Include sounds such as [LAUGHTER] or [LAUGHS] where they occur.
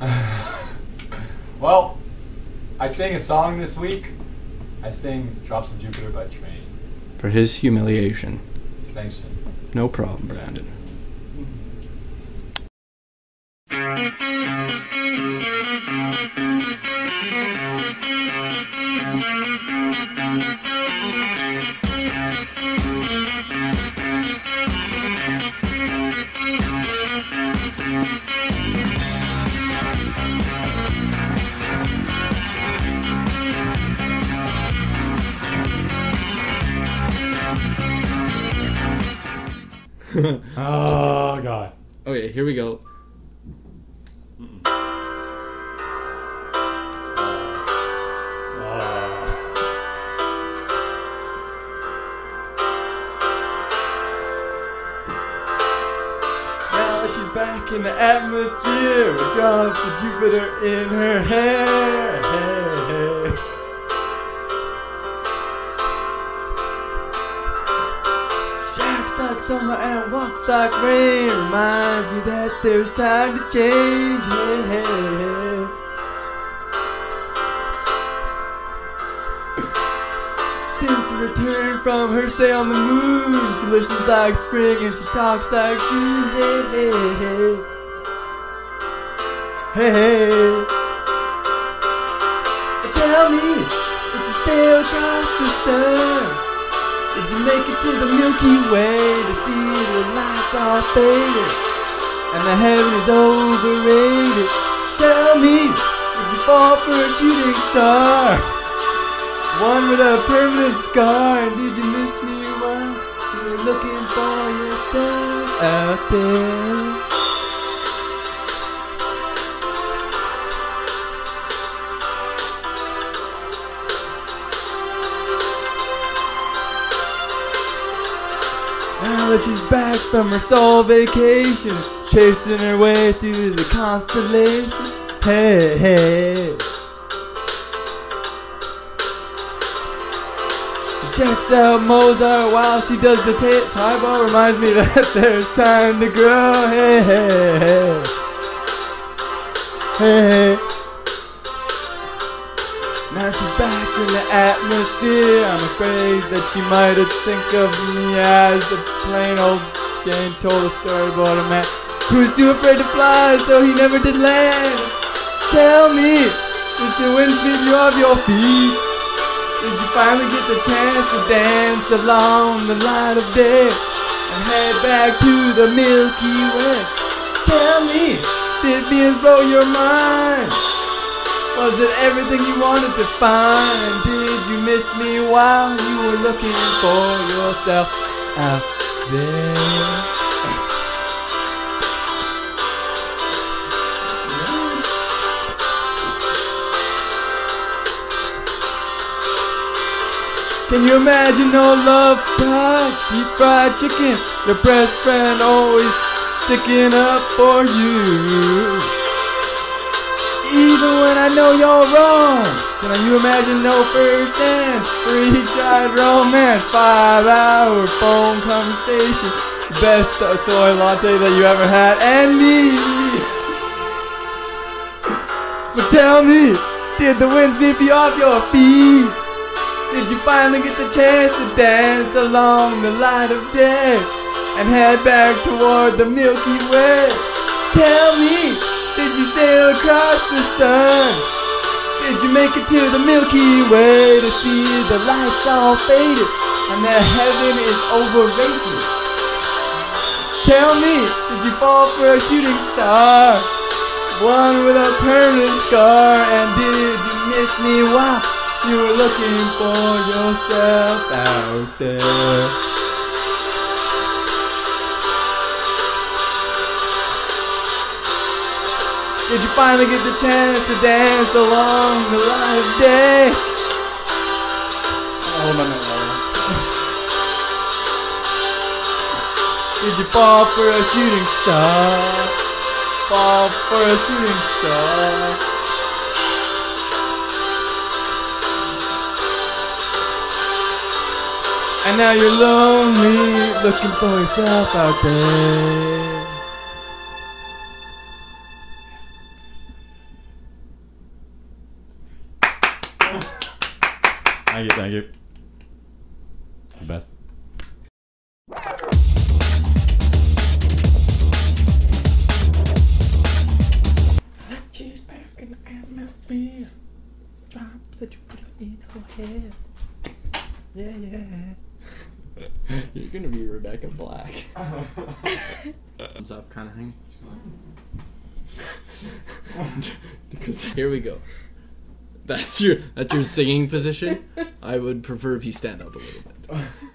[LAUGHS] Well, I sang a song this week. I sang Drops of Jupiter by Train. For his humiliation. Thanks, Justin. No problem, Brandon. Mm-hmm. Oh, God. Okay, here we go. Oh. Now that she's back in the atmosphere with drops of Jupiter in her hair. Summer and walks like rain reminds me that there's time to change. Since the return from her stay on the moon, she listens like spring and she talks like June. Hey, hey, hey. Hey. Tell me, did you sail across the sun? Did you make it to the Milky Way to see the lights are faded and the heaven is overrated? Tell me, did you fall for a shooting star? One with a permanent scar, and did you miss me while you were looking for yourself out there? Now that she's back from her soul vacation, chasing her way through the constellation. Hey, hey. She checks out Mozart while she does the ta- typo. Reminds me [LAUGHS] that there's time to grow. Hey, hey. Atmosphere. I'm afraid that she might think of me as a plain old Jane told a story about a man who was too afraid to fly, so he never did land. Tell me, did the wind sweep you off your feet? Did you finally get the chance to dance along the light of day and head back to the Milky Way? Tell me, did being blow your mind? Was it everything you wanted to find? Did you miss me while you were looking for yourself out there? Can you imagine no love pie, deep fried chicken, your best friend always sticking up for you? Even when I know you're wrong, can you imagine no first dance, free tried romance, five hour phone conversation, best soy latte that you ever had, and me? But tell me, did the wind sweep you off your feet? Did you finally get the chance to dance along the light of day and head back toward the Milky Way? Tell me, did you sail across the sun? Did you make it to the Milky Way to see the lights all faded and that heaven is overrated? Tell me, did you fall for a shooting star? One with a permanent scar, and did you miss me while you were looking for yourself out there? Did you finally get the chance to dance along the light of day? Oh, my Did you fall for a shooting star? Fall for a shooting star. And now you're lonely, looking for yourself out there. Thank you, thank you. The best. She's back in the atmosphere. Drops that you put in her head. Yeah, yeah. You're gonna be Rebecca Black. [LAUGHS] Thumbs up kind of thing. because [LAUGHS] here we go. That's your that's your singing position. I would prefer if you stand up a little bit. [LAUGHS]